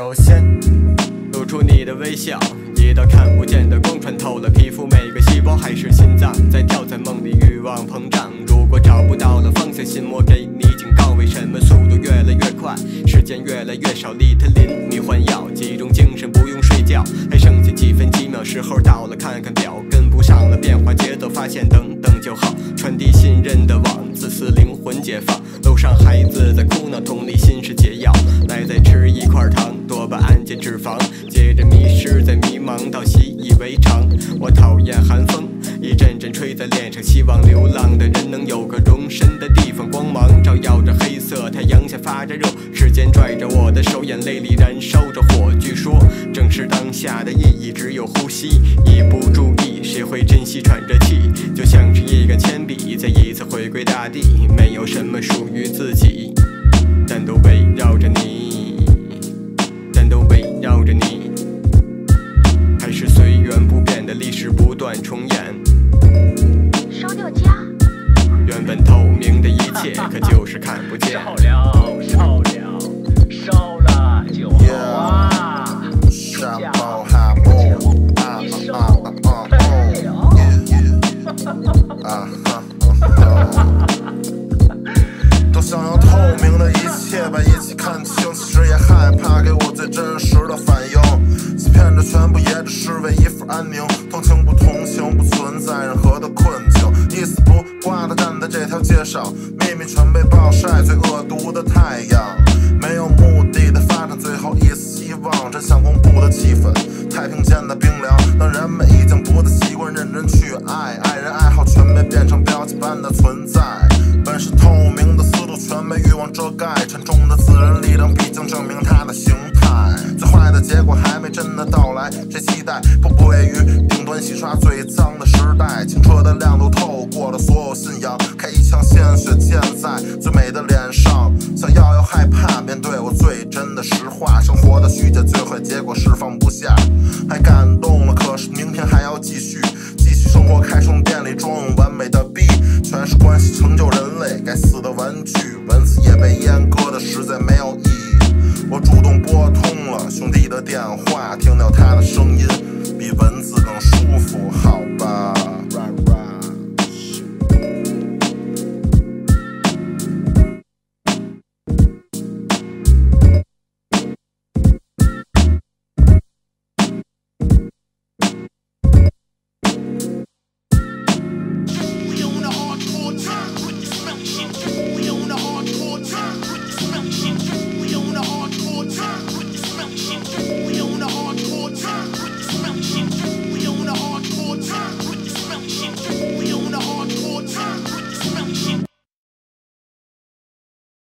首先，露出你的微笑，一道看不见的光穿透了皮肤，每个细胞还是心脏在跳，在梦里欲望膨胀。如果找不到了方向，心魔给你警告，为什么速度越来越快，时间越来越少？利他林迷幻药，集中精神不用睡觉，还剩下几分几秒，时候到了，看看表，跟不上了变化节奏，发现等等就好，传递信任的网，自私灵魂解放。楼上孩子在肪，接着迷失在迷茫到习以为常。我讨厌寒风，一阵阵吹在脸上，希望流浪的人能有个容身的地方，光芒照耀着黑色太阳下发着热，时间拽着我的手，眼泪里燃烧着火。据说正是当下的意义，只有呼吸，一不注意，谁会珍惜喘着气？就像是一根铅笔，再一次回归大地，没有什么属于自己，但都围绕着你，断重演。烧掉家，原本透明的一切，可就是看不见。烧了，烧了，烧了就好啊！沙包哈姆啊啊啊啊哎呦啊啊啊！都想要透明的一切，把一切看清，最真实的反应。欺骗着全部，也只是为一份安宁。同情不同情，不存在任何的困境。一丝不挂的站在这条街上，秘密全被暴晒，最恶毒的太阳。没有目的的发展，最后一丝希望。真相公布的气氛，太平间的冰凉，当人们已经不再习惯认真去爱，爱人爱好全被变成标记般的存在。本是透明的思路，全被欲望遮盖。沉重的自然力量，毕竟证明它的形态。最坏的结果还没真的到来，谁期待不归于顶端洗刷最脏的时代？清澈的亮度透过了所有信仰，开一枪鲜血溅在最美的脸上。想要又害怕面对我最真的实话，生活的虚假最坏结果释放不下，还感动了，可是明天还要继续，继续生活，开充电里装完美的逼，全是关系成就人类，该死的玩具，文字也被阉割的